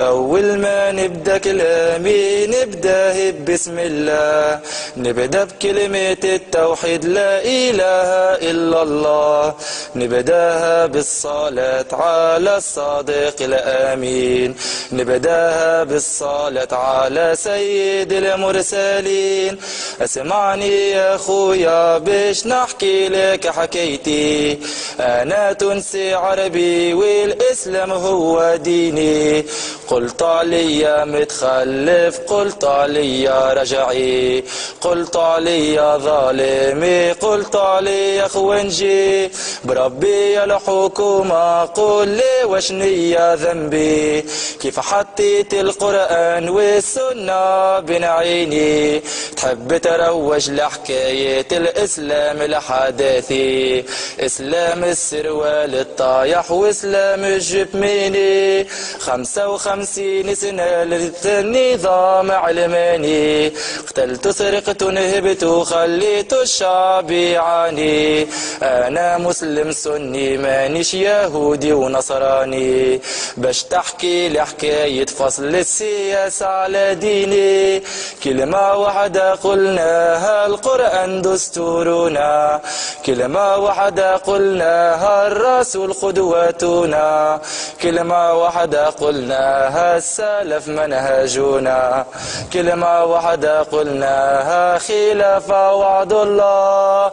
أول ما نبدأ كلامي نبدأ بسم الله. نبدأ بكلمة التوحيد لا إله إلا الله. نبدأها بالصلاة على الصادق الأمين. نبدأها بالصلاة على سيد المرسلين. أسمعني يا أخويا باش نحكي لك حكيتي أنا تونسي عربي والإسلام هو ديني. قلت علي متخلف قلت علي رجعي قلت علي ظالمي قلت علي خوانجي. بربي الحكومة قل لي وشني ذنبي؟ كيف حطيت القرآن والسنة بين عيني؟ تحب تروج لحكاية الإسلام الحداثي إسلام السروال الطايح وإسلام الجبميني خمسة وخمسين سنة للنظام علماني قتلت سرقت نهبت وخليت الشعب يعاني. أنا مسلم سني مانيش يهودي ونصراني. باش تحكي لي حكاية فصل السياسة على ديني. كلمة واحدة قلناها القرآن دستورنا كلمة واحدة قلناها الرسول قدوتنا. كلمة واحدة قلناها السلف منهجنا. كلمة واحدة قلناها خلافة وعد الله.